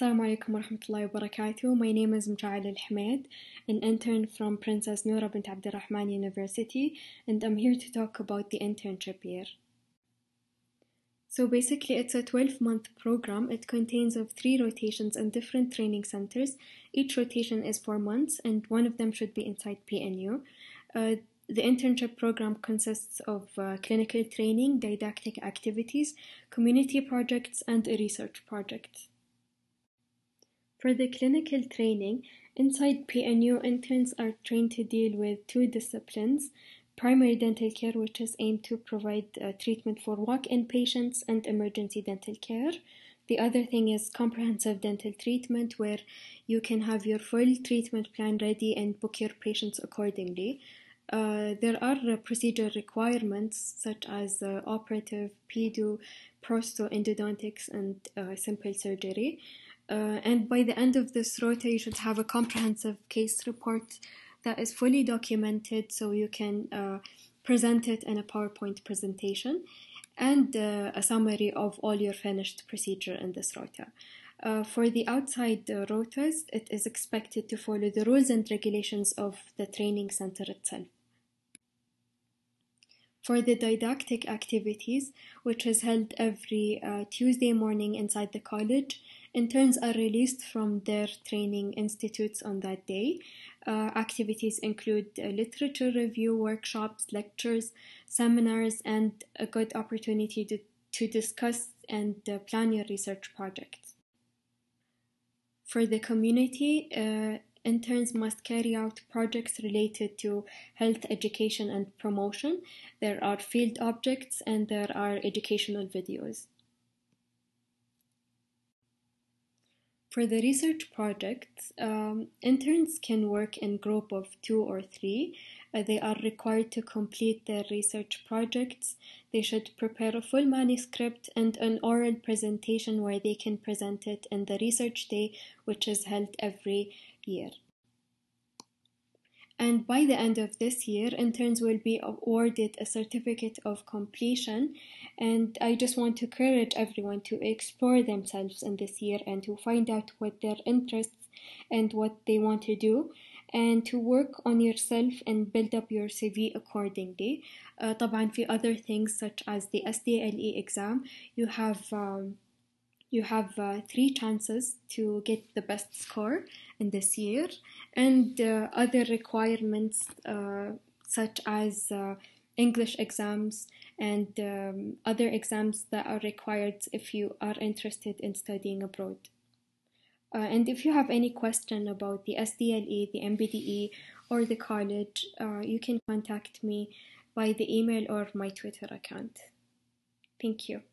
Assalamu alaikum warahmatullahi wabarakatuh. My name is Mashael Al-Humaid, an intern from Princess Noura bint Abdurrahman University, and I'm here to talk about the internship year. So basically, it's a 12-month program. It contains of three rotations in different training centers. Each rotation is four months, and one of them should be inside PNU. Uh, the internship program consists of uh, clinical training, didactic activities, community projects, and a research project. For the clinical training, inside PNU, interns are trained to deal with two disciplines primary dental care, which is aimed to provide uh, treatment for walk in patients and emergency dental care. The other thing is comprehensive dental treatment, where you can have your full treatment plan ready and book your patients accordingly. Uh, there are uh, procedure requirements such as uh, operative, pedo, prosto, endodontics, and uh, simple surgery. Uh, and by the end of this rota, you should have a comprehensive case report that is fully documented so you can uh, present it in a PowerPoint presentation and uh, a summary of all your finished procedure in this rota. Uh, for the outside uh, rotas, it is expected to follow the rules and regulations of the training center itself. For the didactic activities, which is held every uh, Tuesday morning inside the college, interns are released from their training institutes on that day. Uh, activities include uh, literature review, workshops, lectures, seminars, and a good opportunity to, to discuss and uh, plan your research projects. For the community, uh, interns must carry out projects related to health education and promotion. There are field objects and there are educational videos. For the research projects, um, interns can work in group of two or three. Uh, they are required to complete their research projects. They should prepare a full manuscript and an oral presentation where they can present it in the research day, which is held every year. And by the end of this year, interns will be awarded a certificate of completion. And I just want to encourage everyone to explore themselves in this year and to find out what their interests and what they want to do and to work on yourself and build up your CV accordingly. Uh, طبعا في other things such as the SDLE exam, you have um, you have uh, three chances to get the best score in this year. And uh, other requirements uh, such as uh, english exams and um, other exams that are required if you are interested in studying abroad. Uh, and if you have any question about the sdle the nbde or the college uh, you can contact me by the email or my twitter account. Thank you